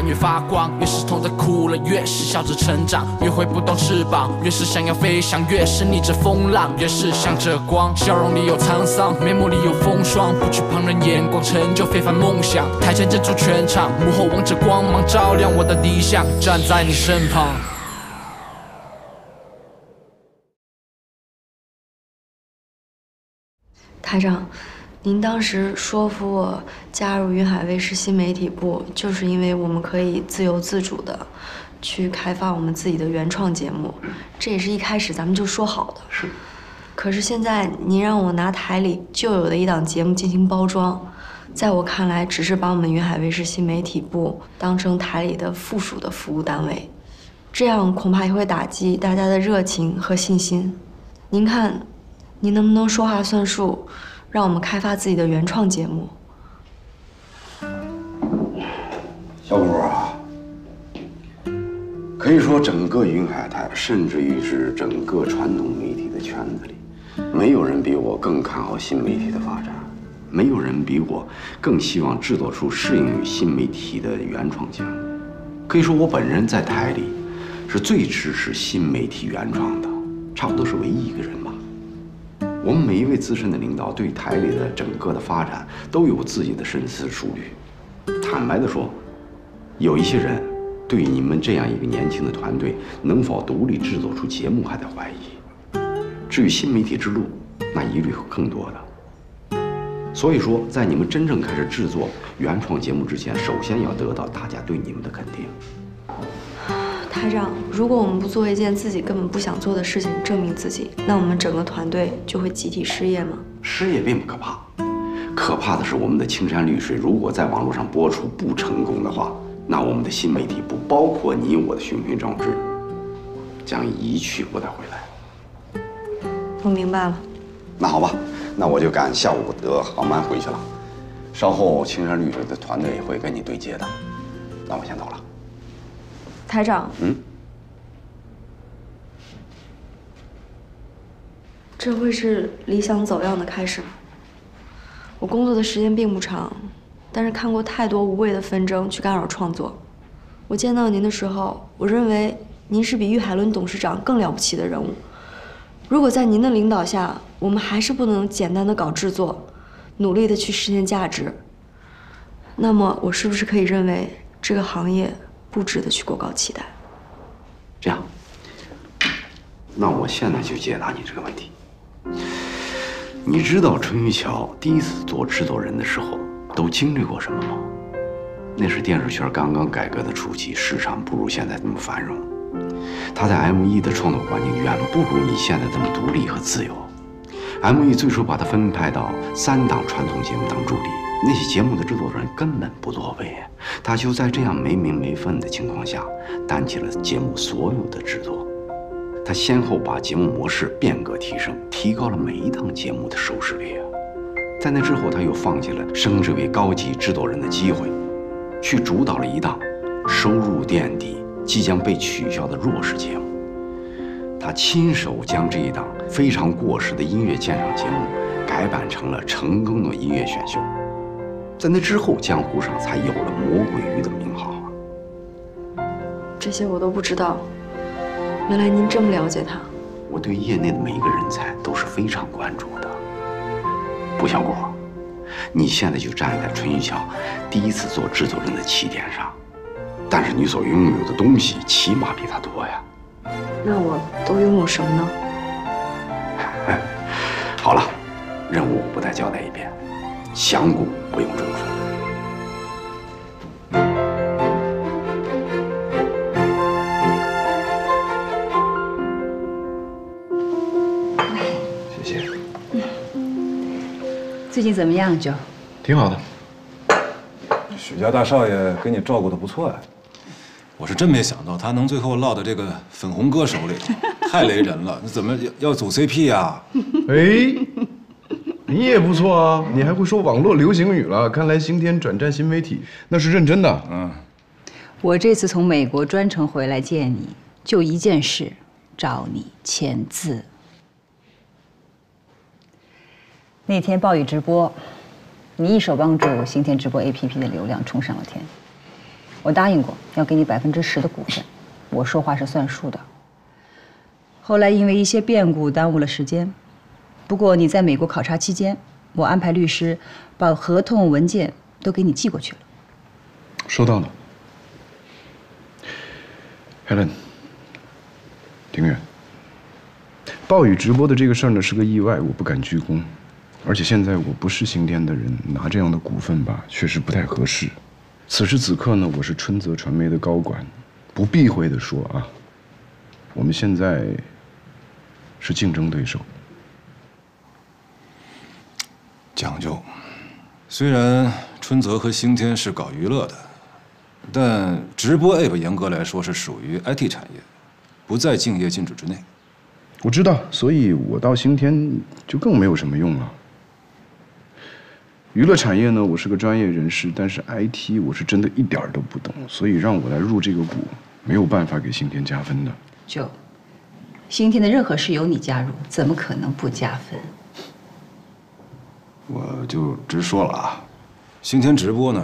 越发光，越是痛的哭了，越是笑着成长，越会不动翅膀，越是想要飞翔，越是逆着风浪，越是向着光。笑容里有沧桑，眉目里有风霜，不惧旁人眼光，成就非凡梦想。台前镇住全场，幕后王者光芒照亮我的理想，站在你身旁。台长，您当时说服我加入云海卫视新媒体部，就是因为我们可以自由自主的去开发我们自己的原创节目，这也是一开始咱们就说好的。是。可是现在您让我拿台里旧有的一档节目进行包装，在我看来，只是把我们云海卫视新媒体部当成台里的附属的服务单位，这样恐怕也会打击大家的热情和信心。您看，您能不能说话算数，让我们开发自己的原创节目？小谷啊，可以说整个云海台，甚至于是整个传统媒体的圈子里，没有人比我更看好新媒体的发展，没有人比我更希望制作出适应于新媒体的原创节目。可以说，我本人在台里是最支持新媒体原创的，差不多是唯一一个人。我们每一位资深的领导对台里的整个的发展都有自己的深思熟虑。坦白的说，有一些人对你们这样一个年轻的团队能否独立制作出节目还在怀疑。至于新媒体之路，那疑虑会更多的。所以说，在你们真正开始制作原创节目之前，首先要得到大家对你们的肯定。台长，如果我们不做一件自己根本不想做的事情证明自己，那我们整个团队就会集体失业吗？失业并不可怕，可怕的是我们的《青山绿水》如果在网络上播出不成功的话，那我们的新媒体不包括你我的寻寻招致，将一去不再回来。我明白了。那好吧，那我就赶下午的航班回去了。稍后青山绿水的团队会跟你对接的。那我先走了。台长，嗯，这会是理想走样的开始吗？我工作的时间并不长，但是看过太多无谓的纷争去干扰创作。我见到您的时候，我认为您是比玉海伦董事长更了不起的人物。如果在您的领导下，我们还是不能简单的搞制作，努力的去实现价值，那么我是不是可以认为这个行业不值得去过高期待？这样，那我现在就解答你这个问题。你知道春雨桥第一次做制作人的时候都经历过什么吗？那是电视圈刚刚改革的初期，市场不如现在这么繁荣。他在 M1 的创作环境远不如你现在这么独立和自由。M1 最初把他分派到三档传统节目当助理，那些节目的制作人根本不作为，他就在这样没名没分的情况下，担起了节目所有的制作。他先后把节目模式变革提升，提高了每一档节目的收视率。在那之后，他又放弃了升职为高级制作人的机会，去主导了一档收入垫底、即将被取消的弱势节目。他亲手将这一档非常过时的音乐鉴赏节目改版成了成功的音乐选秀。在那之后，江湖上才有了魔鬼鱼的名号。这些我都不知道。原来您这么了解他。我对业内的每一个人才都是非常关注的。不小果，你现在就站在春雨桥第一次做制作人的起点上，但是你所拥有的东西起码比他多呀。那我都拥有什么呢？好了，任务我不再交代一遍，响鼓不用重锤。谢谢。最近怎么样，Joe？挺好的。许家大少爷给你照顾的不错呀。我是真没想到他能最后落到这个粉红哥手里头，太雷人了！你怎么要要组 CP 呀？哎，你也不错啊，你还会说网络流行语了。看来星天转战新媒体，那是认真的。嗯，我这次从美国专程回来见你，就一件事，找你签字。那天暴雨直播，你一手帮助刑天直播 APP 的流量冲上了天。我答应过要给你百分之十的股份，我说话是算数的。后来因为一些变故耽误了时间，不过你在美国考察期间，我安排律师把合同文件都给你寄过去了。收到了，Helen，庭远。暴雨直播的这个事儿呢是个意外，我不敢居功，而且现在我不是星天的人，拿这样的股份吧，确实不太合适。此时此刻呢，我是春泽传媒的高管，不避讳的说啊，我们现在是竞争对手。讲究。虽然春泽和星天是搞娱乐的，但直播 App 严格来说是属于 IT 产业，不在竞业禁止之内。我知道，所以我到星天就更没有什么用了。娱乐产业呢，我是个专业人士，但是 IT 我是真的一点儿都不懂，所以让我来入这个股，没有办法给星天加分的。就，新天的任何事由你加入，怎么可能不加分？我就直说了啊，星天直播呢，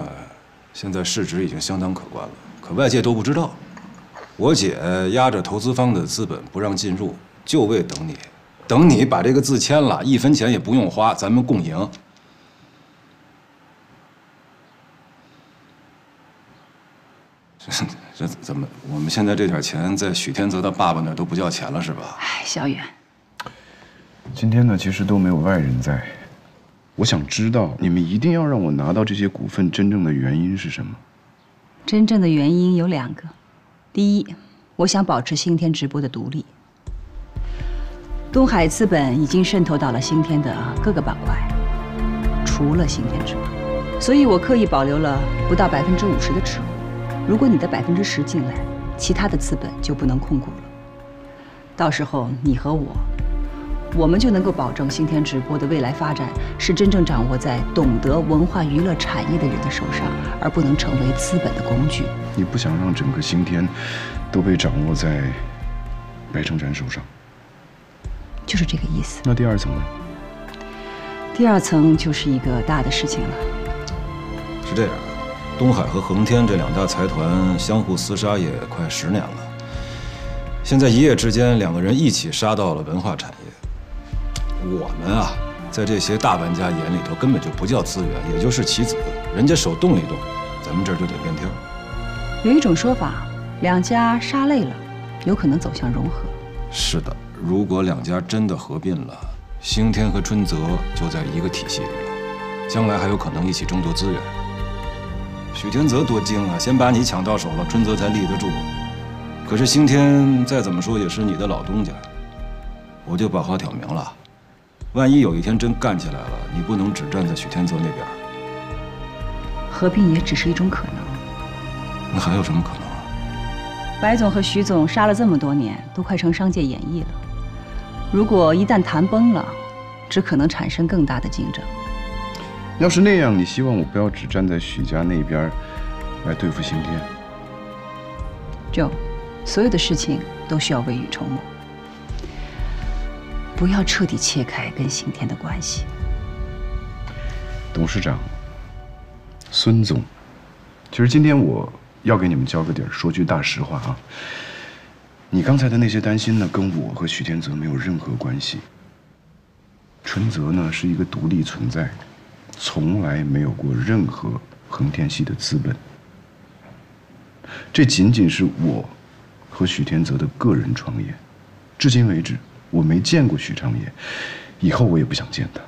现在市值已经相当可观了，可外界都不知道。我姐压着投资方的资本不让进入，就为等你，等你把这个字签了，一分钱也不用花，咱们共赢。这 这怎么？我们现在这点钱在许天泽的爸爸那都不叫钱了是吧？哎，小远，今天呢，其实都没有外人在。我想知道你们一定要让我拿到这些股份真正的原因是什么？真正的原因有两个。第一，我想保持星天直播的独立。东海资本已经渗透到了星天的各个板块，除了星天直播，所以我刻意保留了不到百分之五十的持股。如果你的百分之十进来，其他的资本就不能控股了。到时候你和我，我们就能够保证星天直播的未来发展是真正掌握在懂得文化娱乐产业的人的手上，而不能成为资本的工具。你不想让整个星天都被掌握在白成展手上？就是这个意思。那第二层呢？第二层就是一个大的事情了。是这样，东海和恒天这两大财团相互厮杀也快十年了，现在一夜之间两个人一起杀到了文化产业。我们啊，在这些大玩家眼里头根本就不叫资源，也就是棋子，人家手动一动，咱们这儿就得变天。有一种说法，两家杀累了，有可能走向融合。是的，如果两家真的合并了，星天和春泽就在一个体系里了，将来还有可能一起争夺资源。许天泽多精啊，先把你抢到手了，春泽才立得住。可是星天再怎么说也是你的老东家，我就把话挑明了，万一有一天真干起来了，你不能只站在许天泽那边。合并也只是一种可能。那还有什么可能啊？白总和徐总杀了这么多年，都快成商界演绎了。如果一旦谈崩了，只可能产生更大的竞争。要是那样，你希望我不要只站在许家那边来对付星天？就，所有的事情都需要未雨绸缪，不要彻底切开跟刑天的关系。董事长，孙总，其实今天我要给你们交个底儿，说句大实话啊。你刚才的那些担心呢，跟我和许天泽没有任何关系。春泽呢是一个独立存在，从来没有过任何恒天系的资本。这仅仅是我和许天泽的个人创业。至今为止，我没见过许昌业，以后我也不想见他。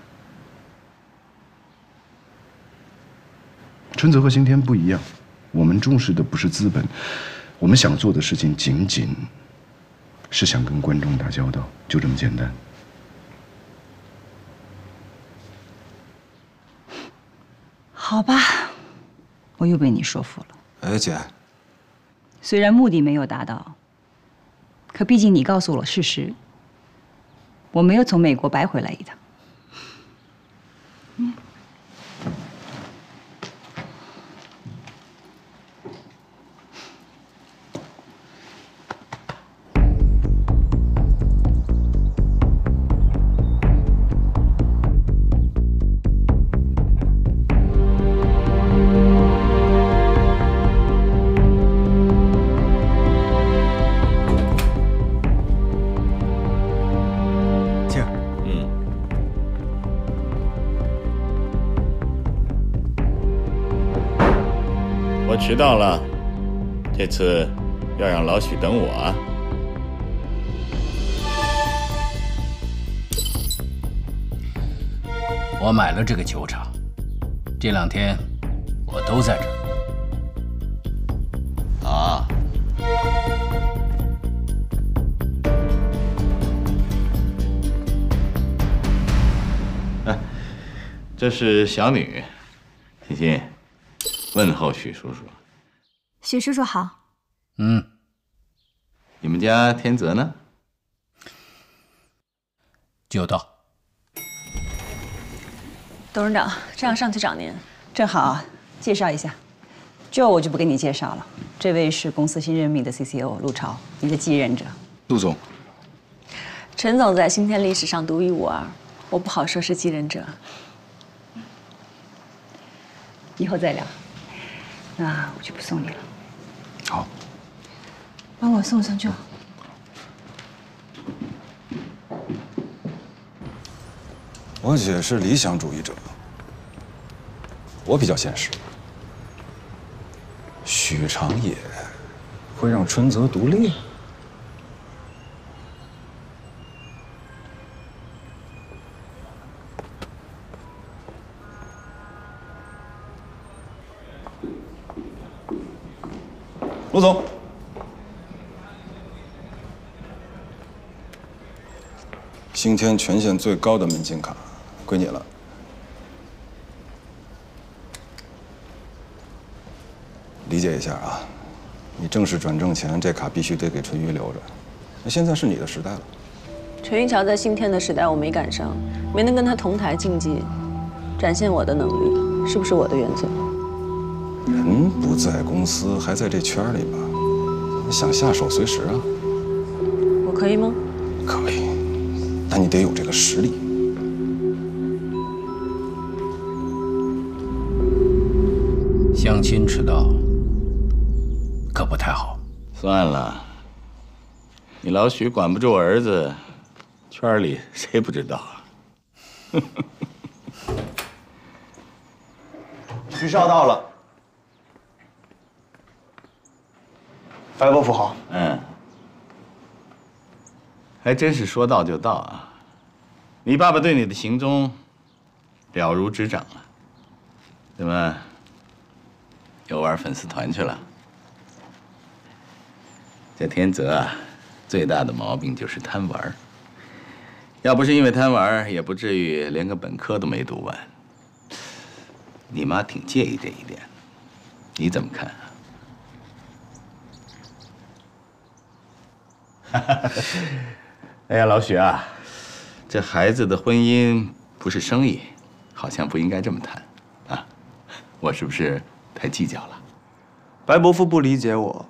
春泽和刑天不一样，我们重视的不是资本，我们想做的事情仅仅是想跟观众打交道，就这么简单。好吧，我又被你说服了。哎，姐，虽然目的没有达到，可毕竟你告诉我了事实，我没有从美国白回来一趟。迟到了，这次要让老许等我啊。我买了这个球场，这两天我都在这儿。啊，哎，这是小女，欣欣，问候许叔叔。许叔叔好。嗯，你们家天泽呢？就到。董事长，正要上去找您。正好，介绍一下，Joe 我就不给你介绍了，这位是公司新任命的 CCO 陆超，你的继任者。陆总，陈总在新天历史上独一无二，我不好说是继任者。以后再聊。那我就不送你了，好，帮我送上 Joe。我姐是理想主义者，我比较现实。许长野会让春泽独立？陆总，星天全县最高的门禁卡，归你了。理解一下啊，你正式转正前，这卡必须得给淳于留着。那现在是你的时代了。陈玉桥在新天的时代我没赶上，没能跟他同台竞技，展现我的能力，是不是我的原则？人不在公司，还在这圈里吧？你想下手随时啊。我可以吗？可以，但你得有这个实力。相亲迟到，可不太好。算了，你老许管不住儿子，圈里谁不知道啊？徐少到了，白伯父好。嗯，还真是说到就到啊！你爸爸对你的行踪了如指掌啊。怎么又玩粉丝团去了？这天泽啊，最大的毛病就是贪玩要不是因为贪玩也不至于连个本科都没读完。你妈挺介意这一点，你怎么看？哎呀，老许啊，这孩子的婚姻不是生意，好像不应该这么谈啊！我是不是太计较了？白伯父不理解我，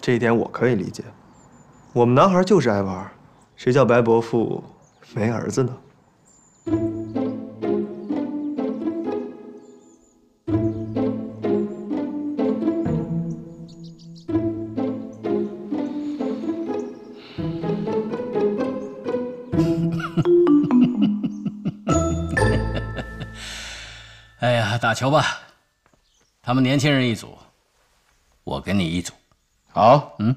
这一点我可以理解。我们男孩就是爱玩，谁叫白伯父没儿子呢？打球吧，他们年轻人一组，我跟你一组。好，嗯，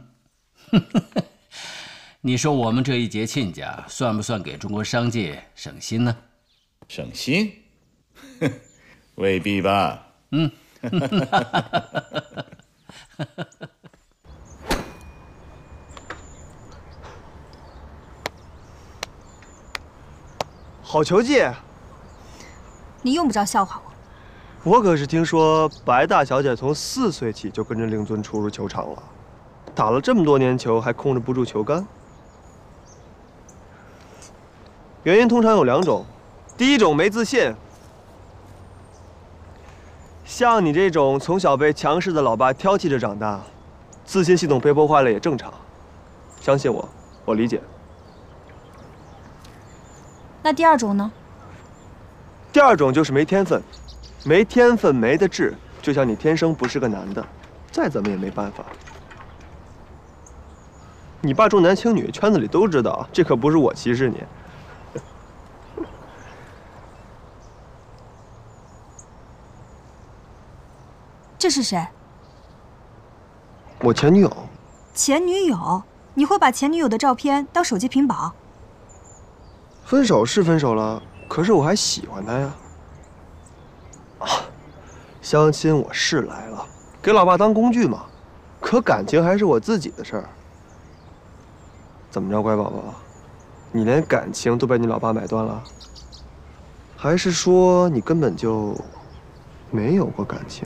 你说我们这一节亲家算不算给中国商界省心呢？省心？未必吧。嗯。好球技！你用不着笑话我。我可是听说白大小姐从四岁起就跟着令尊出入球场了，打了这么多年球还控制不住球杆。原因通常有两种，第一种没自信，像你这种从小被强势的老爸挑剔着长大，自信系统被破坏了也正常。相信我，我理解。那第二种呢？第二种就是没天分，没天分没得治，就像你天生不是个男的，再怎么也没办法。你爸重男轻女，圈子里都知道，这可不是我歧视你。这是谁？我前女友。前女友？你会把前女友的照片当手机屏保？分手是分手了，可是我还喜欢她呀。相亲我是来了，给老爸当工具嘛。可感情还是我自己的事儿。怎么着，乖宝宝，你连感情都被你老爸买断了？还是说你根本就没有过感情？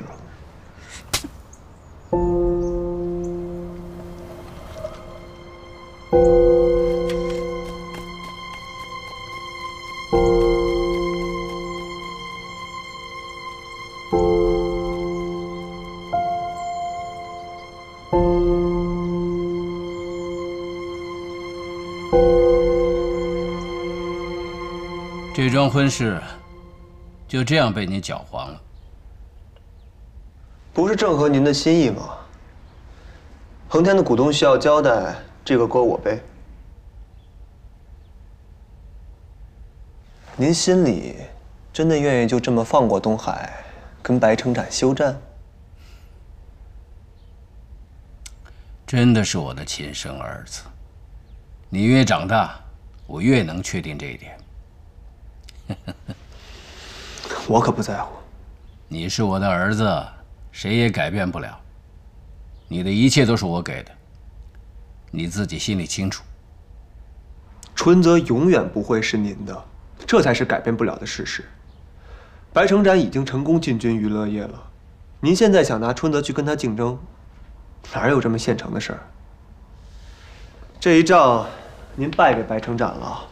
桩婚事就这样被你搅黄了。不是正合您的心意吗？恒天的股东需要交代，这个锅我背。您心里真的愿意就这么放过东海，跟白成展休战？真的是我的亲生儿子。你越长大，我越能确定这一点。我可不在乎。你是我的儿子，谁也改变不了。你的一切都是我给的，你自己心里清楚。春泽永远不会是您的，这才是改变不了的事实。白成展已经成功进军娱乐业了，您现在想拿春泽去跟他竞争，哪有这么现成的事儿？这一仗，您败给白成展了，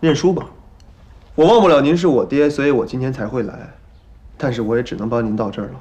认输吧。我忘不了您是我爹，所以我今天才会来，但是我也只能帮您到这儿了。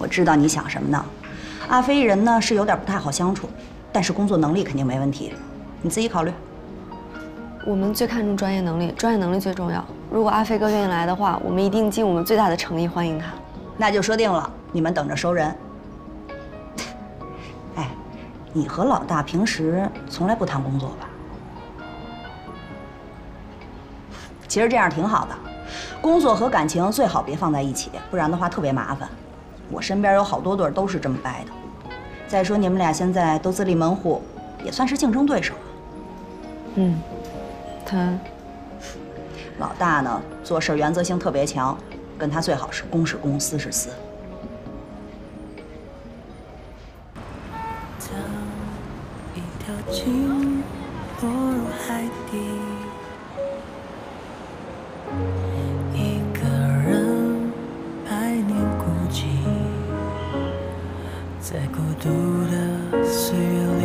我知道你想什么呢？阿飞人呢是有点不太好相处，但是工作能力肯定没问题，你自己考虑。我们最看重专业能力，专业能力最重要。如果阿飞哥愿意来的话，我们一定尽我们最大的诚意欢迎他。那就说定了，你们等着收人。哎，你和老大平时从来不谈工作吧？其实这样挺好的，工作和感情最好别放在一起，不然的话特别麻烦。我身边有好多对都是这么掰的。再说你们俩现在都自立门户，也算是竞争对手。嗯，他老大呢，做事原则性特别强，跟他最好是公是公，私是私。一独的岁月里，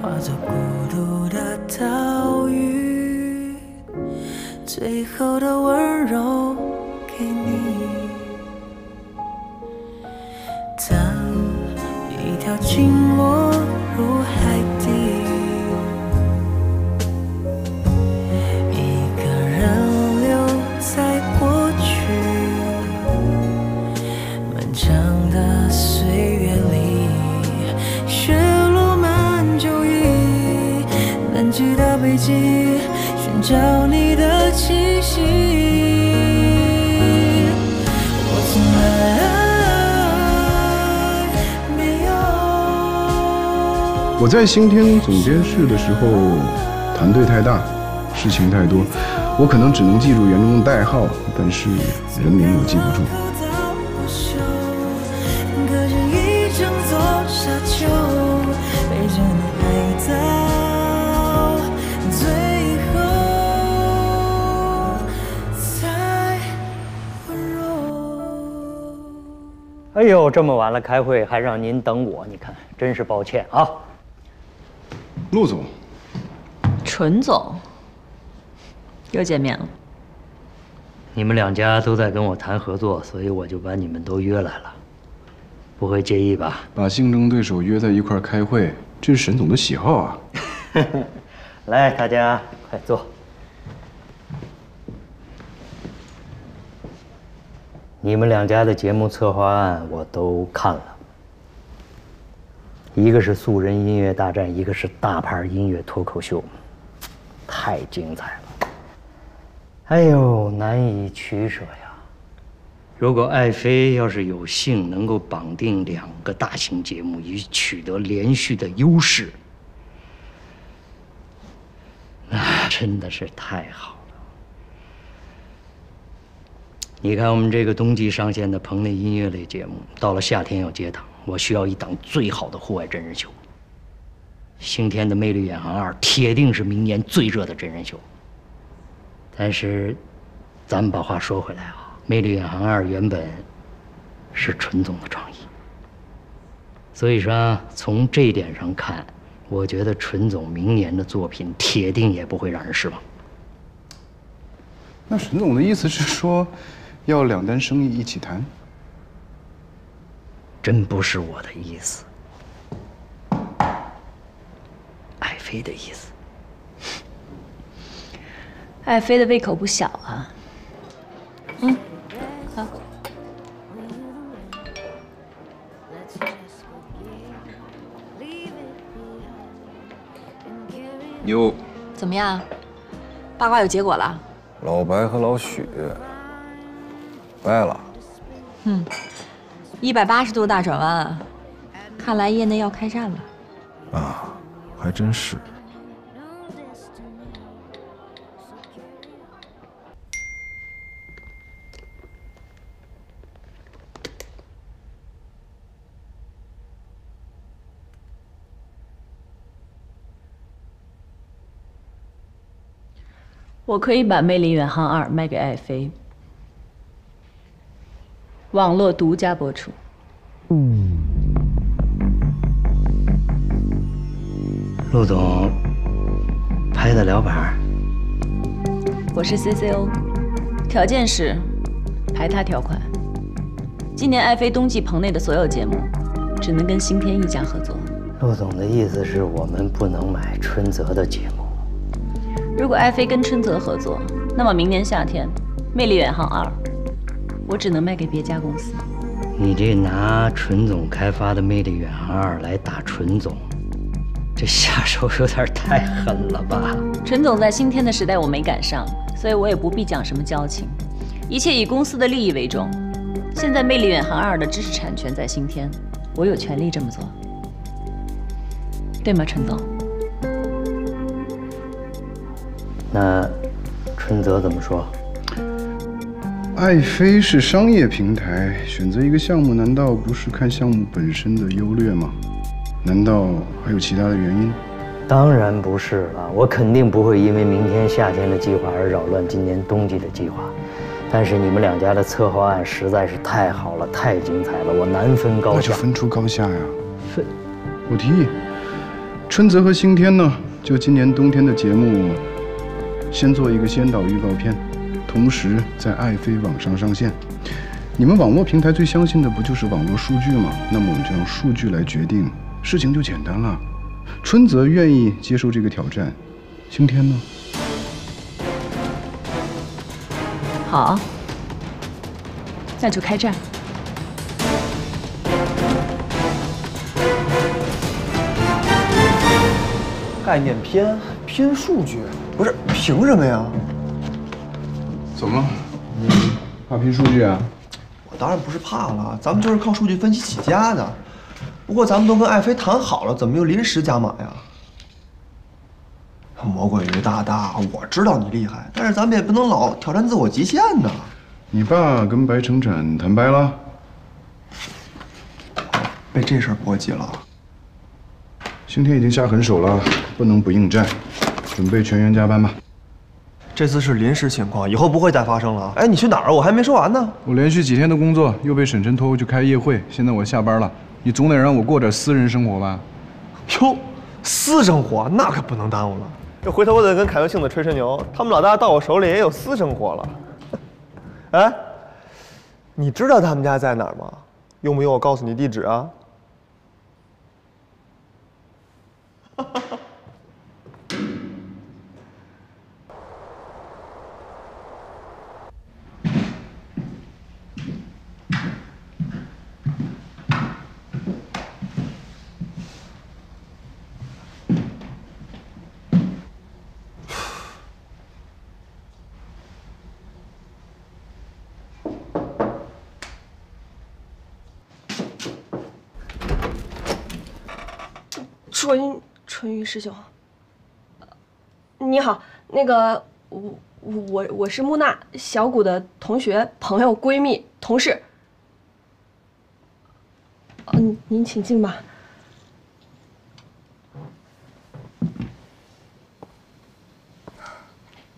化作孤独的岛屿，最后的温柔给你。当一条鲸落我在新天总监室的时候，团队太大，事情太多，我可能只能记住员工的代号，但是人名我记不住。哎呦，这么晚了开会还让您等我，你看真是抱歉啊。陆总，纯总，又见面了。你们两家都在跟我谈合作，所以我就把你们都约来了，不会介意吧？把竞争对手约在一块开会，这是沈总的喜好啊。来，大家快坐。你们两家的节目策划案我都看了，一个是素人音乐大战，一个是大牌音乐脱口秀，太精彩了。哎呦，难以取舍呀！如果爱妃要是有幸能够绑定两个大型节目，以取得连续的优势，那真的是太好了。你看，我们这个冬季上线的棚内音乐类节目，到了夏天要接档，我需要一档最好的户外真人秀。星天的《魅力远航二》铁定是明年最热的真人秀。但是，咱们把话说回来啊，《魅力远航二》原本是纯总的创意，所以说从这一点上看，我觉得纯总明年的作品铁定也不会让人失望。那沈总的意思是说，要两单生意一起谈？真不是我的意思，爱妃的意思。爱妃的胃口不小啊。嗯，好。哟，怎么样？八卦有结果了？老白和老许掰了。嗯，一百八十度大转弯啊！看来业内要开战了。啊，还真是。我可以把《魅力远航二》卖给爱妃，网络独家播出。陆总拍得了板儿？我是 CCO，条件是排他条款。今年爱妃冬季棚内的所有节目，只能跟新天一家合作。陆总的意思是我们不能买春泽的节目。如果爱妃跟春泽合作，那么明年夏天，《魅力远航二》，我只能卖给别家公司。你这拿纯总开发的《魅力远航二》来打纯总，这下手有点太狠了吧？陈总在新天的时代我没赶上，所以我也不必讲什么交情，一切以公司的利益为重。现在《魅力远航二》的知识产权在新天，我有权利这么做，对吗，陈总？那春泽怎么说？爱妃是商业平台，选择一个项目，难道不是看项目本身的优劣吗？难道还有其他的原因？当然不是了，我肯定不会因为明天夏天的计划而扰乱今年冬季的计划。但是你们两家的策划案实在是太好了，太精彩了，我难分高下。那就分出高下呀。分，我提议，春泽和星天呢，就今年冬天的节目，先做一个先导预告片，同时在爱飞网上上线。你们网络平台最相信的不就是网络数据吗？那么我们就用数据来决定，事情就简单了。春泽愿意接受这个挑战，星天呢？好，那就开战。概念片拼数据，不是凭什么呀？怎么了？你怕拼数据啊？我当然不是怕了，咱们就是靠数据分析起家的。不过咱们都跟爱飞谈好了，怎么又临时加码呀？魔鬼鱼大大，我知道你厉害，但是咱们也不能老挑战自我极限呐。你爸跟白成展谈掰了？被这事儿波及了。星天已经下狠手了，不能不应战，准备全员加班吧。这次是临时情况，以后不会再发生了。哎，你去哪儿？我还没说完呢。我连续几天的工作又被沈晨拖回去开夜会，现在我下班了，你总得让我过点私人生活吧？哟，私生活那可不能耽误了。这回头我得跟凯文庆子吹吹牛，他们老大到我手里也有私生活了。哎，你知道他们家在哪儿吗？用不用我告诉你地址啊？春春玉师兄，你好，那个我我我是木娜，小谷的同学、朋友、闺蜜、同事。嗯，您请进吧。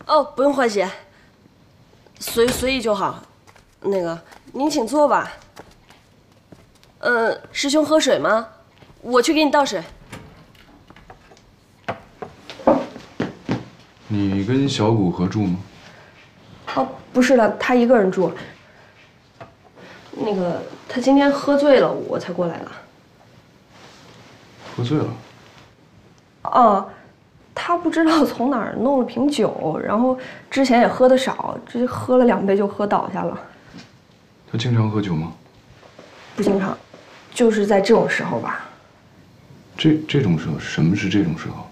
哦，不用换鞋，随随意就好。那个，您请坐吧。嗯，师兄喝水吗？我去给你倒水。你跟小谷合住吗？哦，不是的，他一个人住。那个，他今天喝醉了，我才过来的。喝醉了？哦，他不知道从哪儿弄了瓶酒，然后之前也喝的少，直接喝了两杯就喝倒下了。他经常喝酒吗？不经常，就是在这种时候吧。这这种时候，什么是这种时候？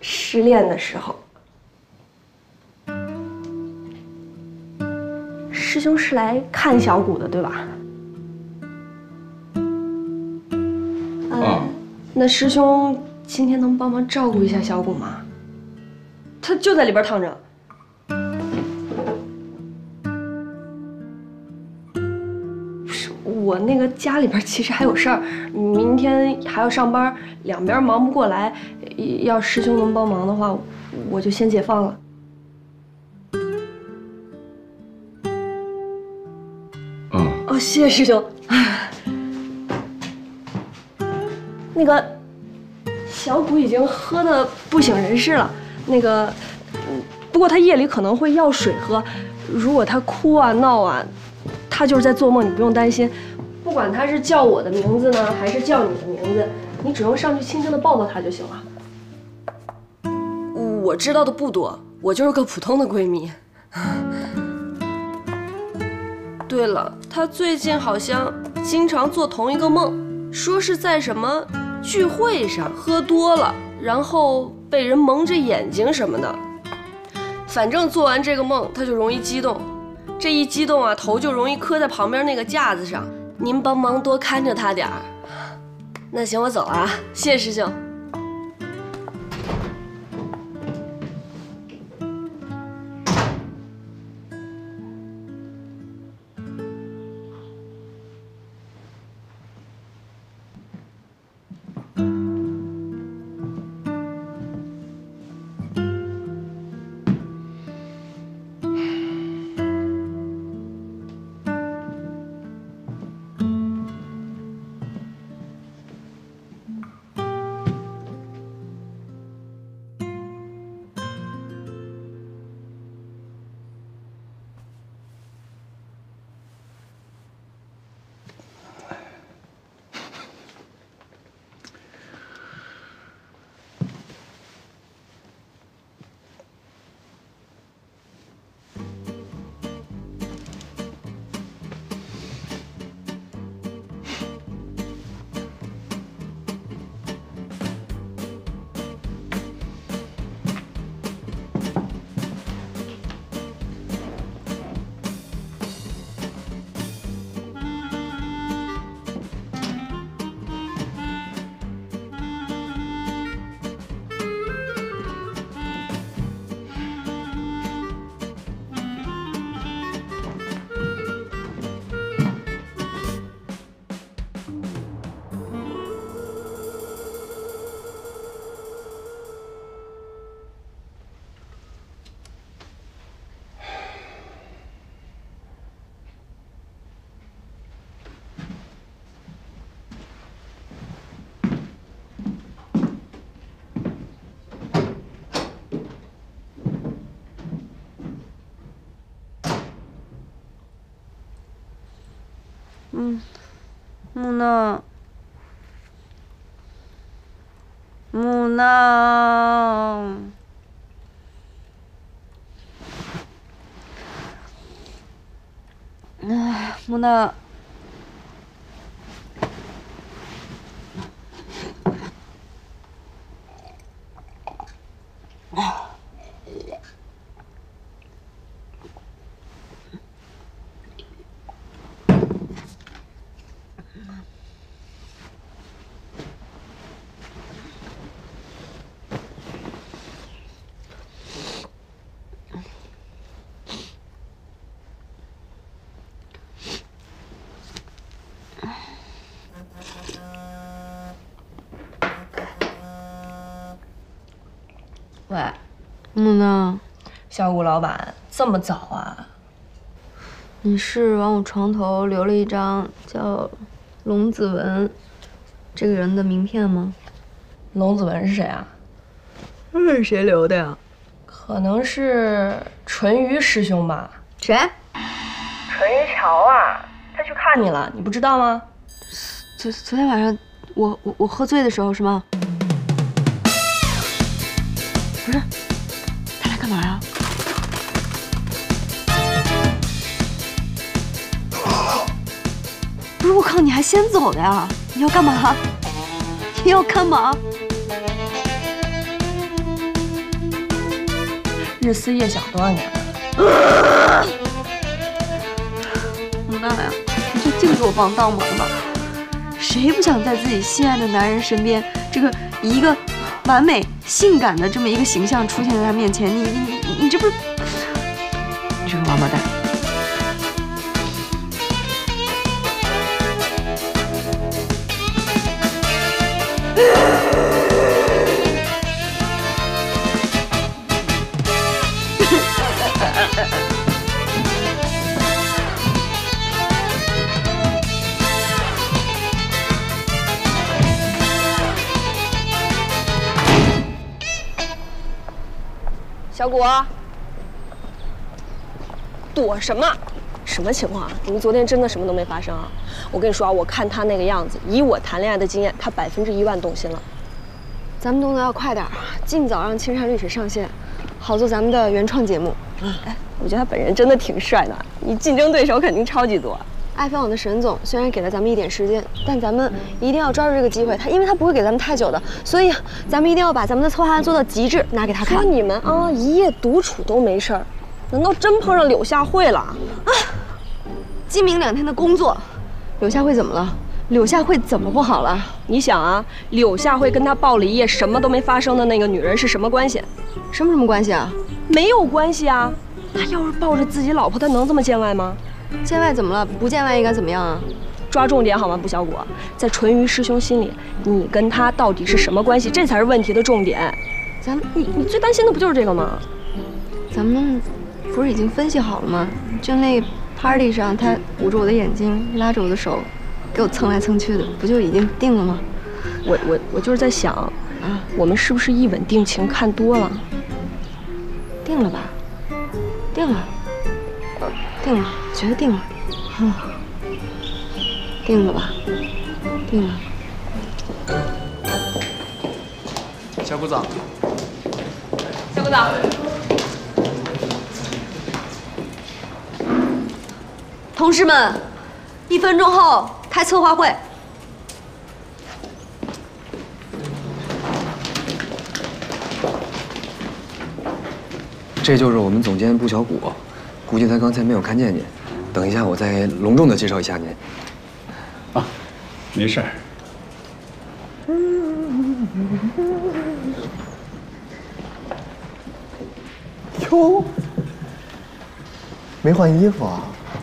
失恋的时候，师兄是来看小谷的，对吧？嗯，那师兄今天能帮忙照顾一下小谷吗？他就在里边躺着。是我那个家里边其实还有事儿，明天还要上班，两边忙不过来。要师兄能帮忙的话，我就先解放了。嗯。哦，谢谢师兄。那个小谷已经喝的不省人事了，那个，不过他夜里可能会要水喝。如果他哭啊闹啊，他就是在做梦，你不用担心。不管他是叫我的名字呢，还是叫你的名字，你只用上去轻轻的抱抱他就行了。我知道的不多，我就是个普通的闺蜜。对了，她最近好像经常做同一个梦，说是在什么聚会上喝多了，然后被人蒙着眼睛什么的。反正做完这个梦，她就容易激动，这一激动啊，头就容易磕在旁边那个架子上。您帮忙多看着她点儿。那行，我走了啊，谢谢师兄。木讷，木讷，哎，木讷。喂，木讷，小谷老板这么早啊？你是往我床头留了一张叫龙子文这个人的名片吗？龙子文是谁啊？那是谁留的呀？可能是淳于师兄吧？谁？淳于桥啊，他去看你了，你不知道吗？昨昨天晚上我我我喝醉的时候是吗？不是，他来干嘛呀？不是我靠，你还先走的呀？你要干嘛？你要干嘛？日思夜想多少年了？木娜呀，你就净给我帮倒忙吧！谁不想在自己心爱的男人身边，这个一个完美、性感的这么一个形象出现在他面前？你你你你这不是你这个王八蛋！小谷，躲什么？什么情况啊？你们昨天真的什么都没发生啊？我跟你说啊，我看他那个样子，以我谈恋爱的经验，他百分之一万动心了。咱们动作要快点儿，尽早让《青山绿水》上线，好做咱们的原创节目。哎，我觉得他本人真的挺帅的，你竞争对手肯定超级多。爱飞网的沈总虽然给了咱们一点时间，但咱们一定要抓住这个机会。他因为他不会给咱们太久的，所以咱们一定要把咱们的策划案做到极致，拿给他看。说你们啊，一夜独处都没事儿，难道真碰上柳下惠了？啊，今明两天的工作，柳下惠怎么了？柳下惠怎么不好了？你想啊，柳下惠跟他抱了一夜什么都没发生的那个女人是什么关系？什么什么关系啊？没有关系啊。他要是抱着自己老婆，他能这么见外吗？见外怎么了？不见外应该怎么样啊？抓重点好吗，不小果？在淳于师兄心里，你跟他到底是什么关系？这才是问题的重点。咱们，你你最担心的不就是这个吗？咱们不是已经分析好了吗？就那 party 上，他捂着我的眼睛，拉着我的手，给我蹭来蹭去的，不就已经定了吗？我我我就是在想，啊，我们是不是一吻定情看多了？定了吧？定了。定了，觉得定了，嗯，定了吧，定了。小谷子，小谷子，同事们，一分钟后开策划会。这就是我们总监布小谷。估计他刚才没有看见您，等一下我再隆重的介绍一下您。啊，没事儿。哟，没换衣服啊？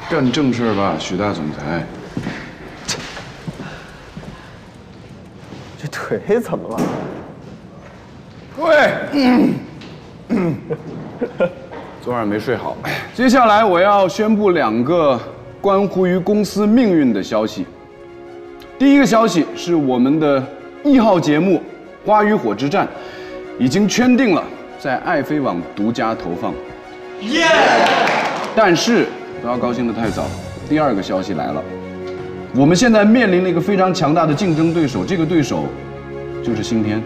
干正事吧，许大总裁。这腿怎么了？喂。昨晚没睡好，接下来我要宣布两个关乎于公司命运的消息。第一个消息是我们的一号节目《花与火之战》已经圈定了在爱飞网独家投放。耶！但是不要高兴得太早，第二个消息来了，我们现在面临了一个非常强大的竞争对手，这个对手就是星天。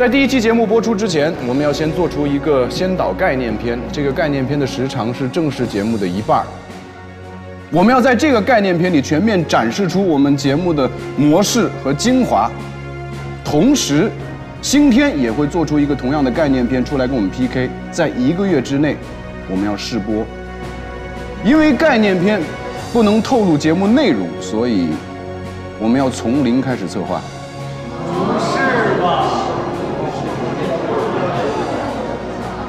在第一期节目播出之前，我们要先做出一个先导概念片，这个概念片的时长是正式节目的一半。我们要在这个概念片里全面展示出我们节目的模式和精华，同时，星天也会做出一个同样的概念片出来跟我们 PK，在一个月之内，我们要试播。因为概念片不能透露节目内容，所以我们要从零开始策划。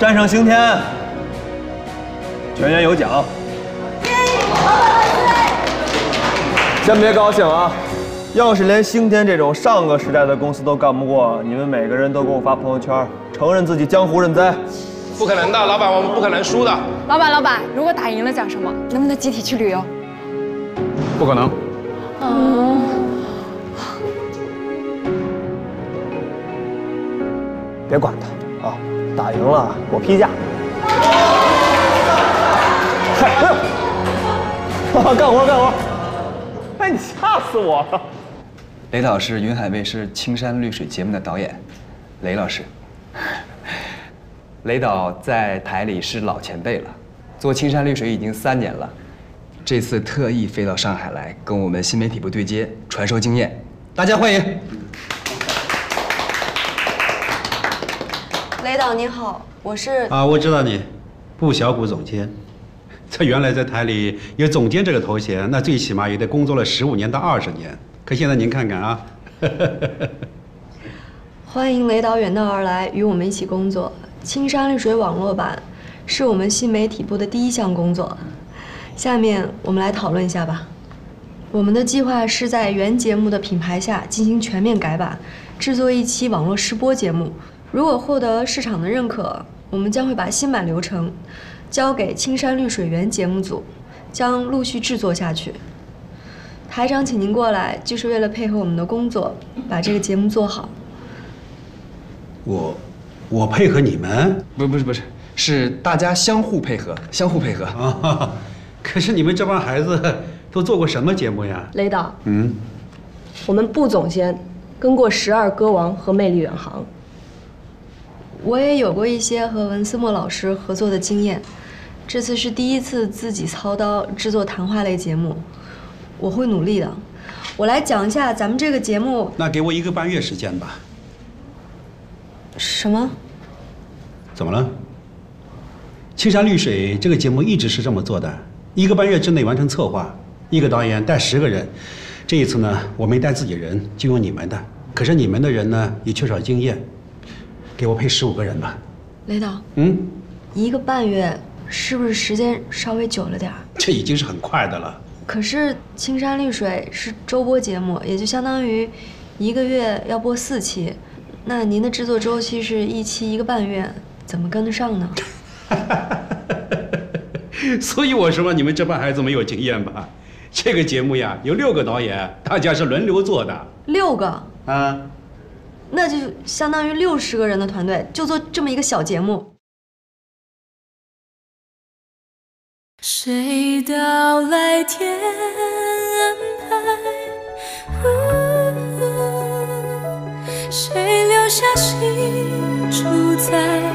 战胜刑天，全员有奖。先别高兴啊！要是连星天这种上个时代的公司都干不过，你们每个人都给我发朋友圈，承认自己江湖认栽。不可能的，老板，我们不可能输的。老板，老板，如果打赢了奖什么？能不能集体去旅游？不可能。嗯。别管他啊！打赢了我批假。嗨，干活干活！哎，你吓死我了！雷导是云海卫视《青山绿水》节目的导演，雷老师。雷导在台里是老前辈了，做《青山绿水》已经三年了，这次特意飞到上海来跟我们新媒体部对接，传授经验。大家欢迎。雷导你好，我是啊，我知道你，部小谷总监。这原来在台里有总监这个头衔，那最起码也得工作了十五年到二十年。可现在您看看啊，欢迎雷导远道而来与我们一起工作。青山绿水网络版是我们新媒体部的第一项工作，下面我们来讨论一下吧。我们的计划是在原节目的品牌下进行全面改版，制作一期网络试播节目。如果获得市场的认可，我们将会把新版流程交给青山绿水园节目组，将陆续制作下去。台长，请您过来，就是为了配合我们的工作，把这个节目做好。我。我配合你们？不，不是，不是，是大家相互配合，相互配合啊！可是你们这帮孩子都做过什么节目呀？雷导，嗯，我们部总监跟过《十二歌王》和《魅力远航》，我也有过一些和文思墨老师合作的经验，这次是第一次自己操刀制作谈话类节目，我会努力的。我来讲一下咱们这个节目。那给我一个半月时间吧。什么？怎么了？青山绿水这个节目一直是这么做的，一个半月之内完成策划，一个导演带十个人。这一次呢，我没带自己人，就用你们的。可是你们的人呢，也缺少经验，给我配十五个人吧。雷导，嗯，一个半月是不是时间稍微久了点这已经是很快的了。可是青山绿水是周播节目，也就相当于一个月要播四期。那您的制作周期是一期一个半月，怎么跟得上呢？所以我说你们这帮孩子没有经验吧？这个节目呀，有六个导演，大家是轮流做的。六个啊，那就相当于六十个人的团队，就做这么一个小节目。谁到来天安排？谁留下心主宰？